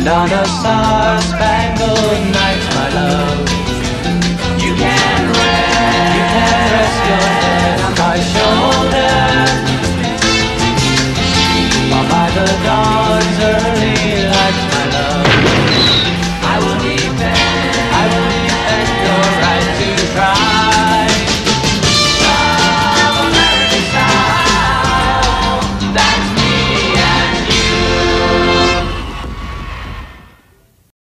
And on a star-spangled night, my love. You can rest, you can rest your head on my shoulder. Or by the dawn